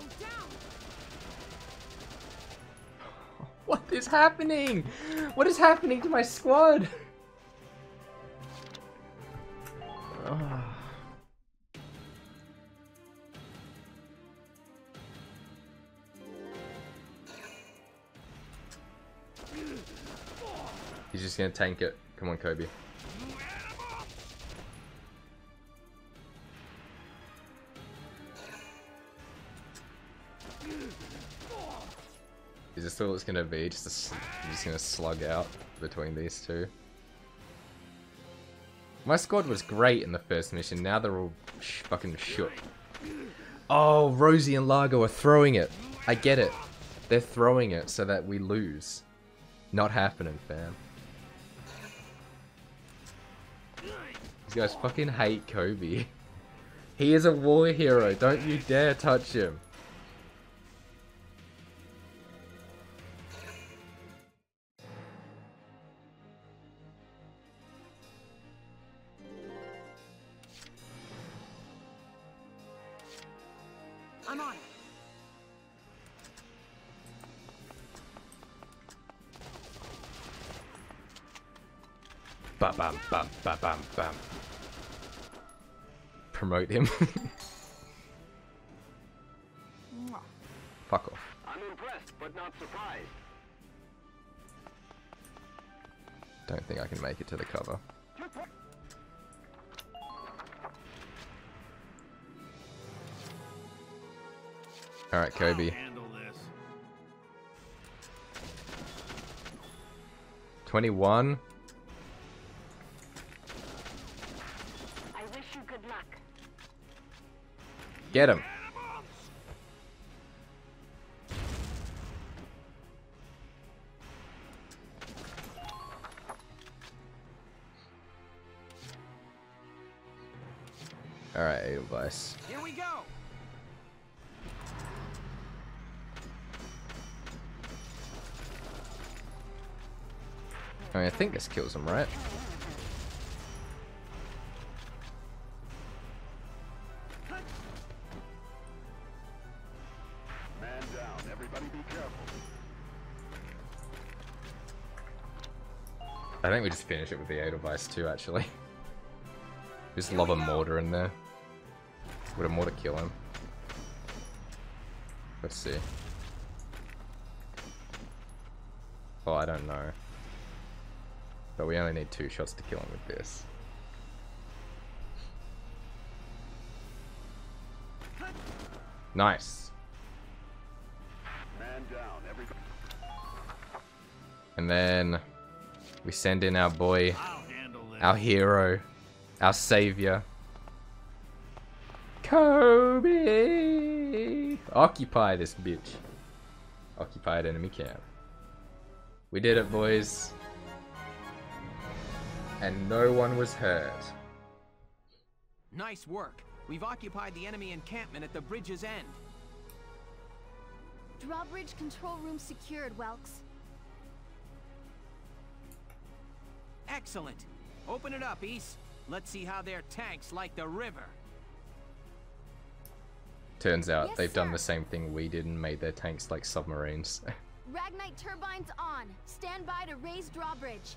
What is happening? What is happening to my squad? He's just gonna tank it. Come on, Kobe. This all it's gonna be? Just a, just gonna slug out between these two. My squad was great in the first mission. Now they're all sh fucking shook. Oh, Rosie and Largo are throwing it. I get it. They're throwing it so that we lose. Not happening, fam. These guys fucking hate Kobe. He is a war hero. Don't you dare touch him. I'm on it. Bam bam bam bam bam bam. Promote him. Fuck off. I'm impressed, but not surprised. Don't think I can make it to the cover. Alright, Kobe. 21. Get him. All right, Edelweiss. Here we go. I mean, I think this kills him, right? I think we just finish it with the Edelweiss too, actually. Just love a mortar in there. Would a mortar kill him? Let's see. Oh, I don't know. But we only need two shots to kill him with this. Nice. Man down. And then we send in our boy, I'll handle this. our hero, our savior. Kobe! Occupy this bitch. Occupied enemy camp. We did it, boys. And no one was hurt. Nice work. We've occupied the enemy encampment at the bridge's end. Drawbridge control room secured, Welks. Excellent. Open it up, East. Let's see how their tanks like the river. Turns out Yes, they've done the same thing we did and made their tanks like submarines. Ragnite turbines on. Stand by to raise drawbridge.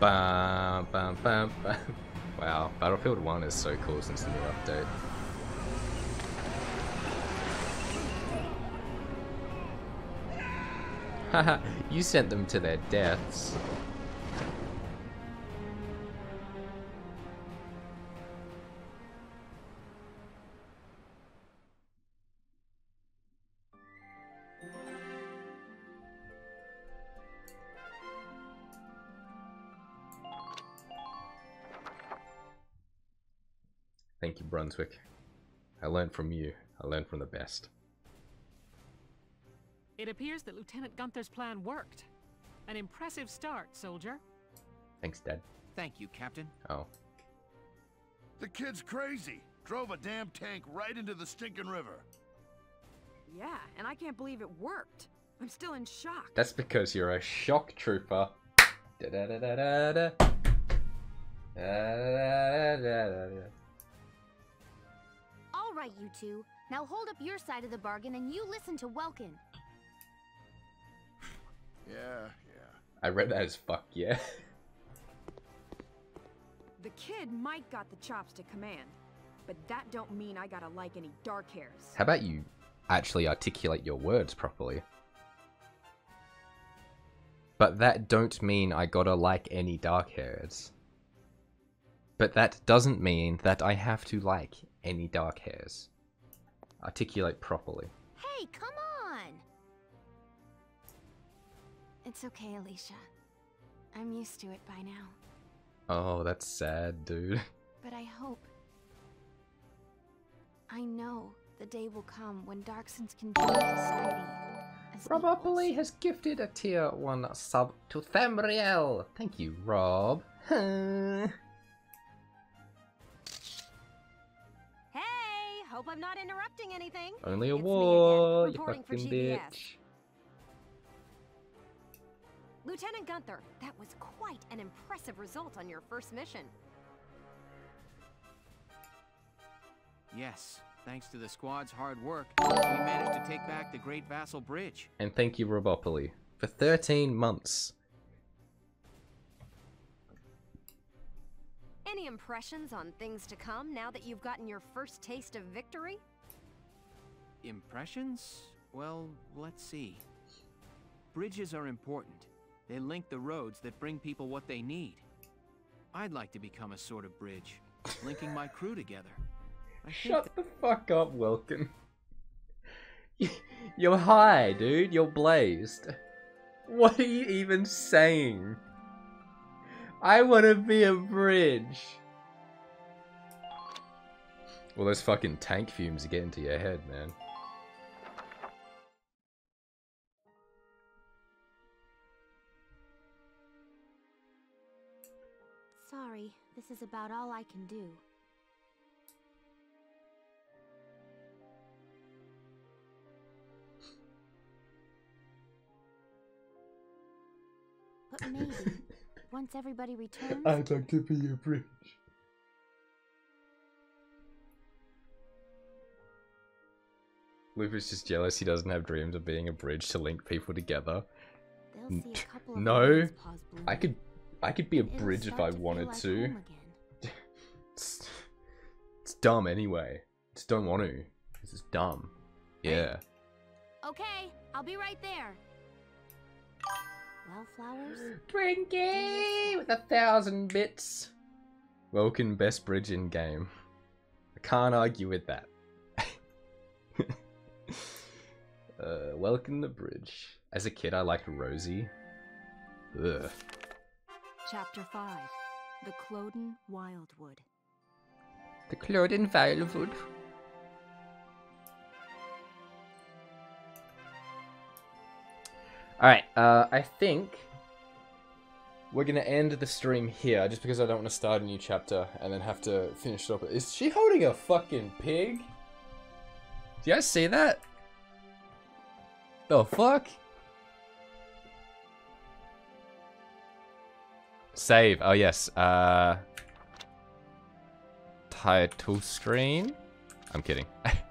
bam bam bam bam. Wow, Battlefield 1 is so cool since the new update. Haha, you sent them to their deaths. Thank you, Brunswick. I learned from you. I learned from the best. It appears that Lieutenant Gunther's plan worked. An impressive start, soldier. Thanks, Dad. Thank you, Captain. Oh. The kid's crazy. Drove a damn tank right into the stinking river. Yeah, and I can't believe it worked. I'm still in shock. That's because you're a shock trooper. Da-da-da-da-da-da. Da-da-da-da-da-da. All right, you two. Now hold up your side of the bargain and you listen to Welkin. Yeah, yeah. I read that as fuck, yeah. The kid might got the chops to command, but that don't mean I gotta like any Darcsens. How about you actually articulate your words properly? But that don't mean I gotta like any Darcsens. But that doesn't mean that I have to like any Darcsens. Articulate properly. Hey, come on! It's okay, Alicia. I'm used to it by now. Oh, that's sad, dude. But I hope. I know the day will come when Darcsens can join society. equals. has gifted a tier 1 sub to Thamriel. Thank you, Rob. hope I'm not interrupting anything. Only a It's me war, again, you reporting for fucking bitch. Lieutenant Gunther, that was quite an impressive result on your first mission. Yes, thanks to the squad's hard work, we managed to take back the Great Vasel Bridge. And thank you, Robopoly, for 13 months. Impressions on things to come now that you've gotten your first taste of victory? Impressions? Well, let's see. Bridges are important. They link the roads that bring people what they need. I'd like to become a sort of bridge, linking my crew together. I Shut the fuck up, Welkin. You're high, dude. You're blazed. What are you even saying? I want to be a bridge. Well, those fucking tank fumes are getting to your head, man. Sorry, this is about all I can do. But maybe, once everybody returns, I'd like to be a bridge. Lupus just jealous he doesn't have dreams of being a bridge to link people together. see a couple of No, I could I could be a bridge if I wanted like to. home. It's, it's dumb anyway. Just don't want to. This is dumb. Yeah. Okay, I'll be right there. Wellflowers? Twinkie with a thousand bits. Welcome best bridge in game. I can't argue with that. uh, welcome the bridge. As a kid, I liked Rosie. Ugh. Chapter 5 The Kloden Wildwood. The Claudine Valewood. Alright, uh, I think we're gonna end the stream here just because I don't want to start a new chapter and then have to finish it up. Is she holding a fucking pig? Do you guys see that? The fuck? Save. Oh, yes. Uh, title screen? I'm kidding.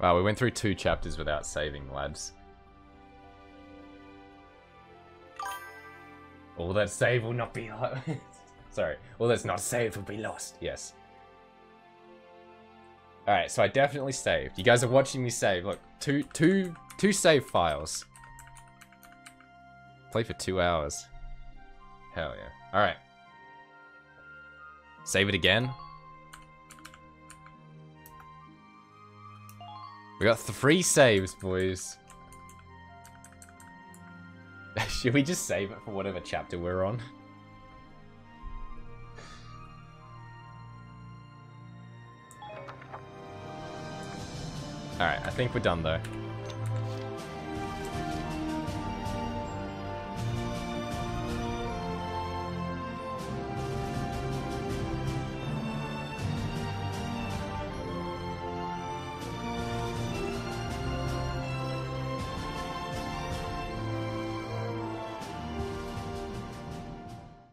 wow, we went through two chapters without saving, lads. All that save will not be lost. Sorry. All that's not saved will be lost. Yes. Alright, so I definitely saved. You guys are watching me save. Look, two, two, two save files. Play for two hours. Hell yeah. Alright. Save it again. We got three saves, boys. Should we just save it for whatever chapter we're on? Alright, I think we're done though.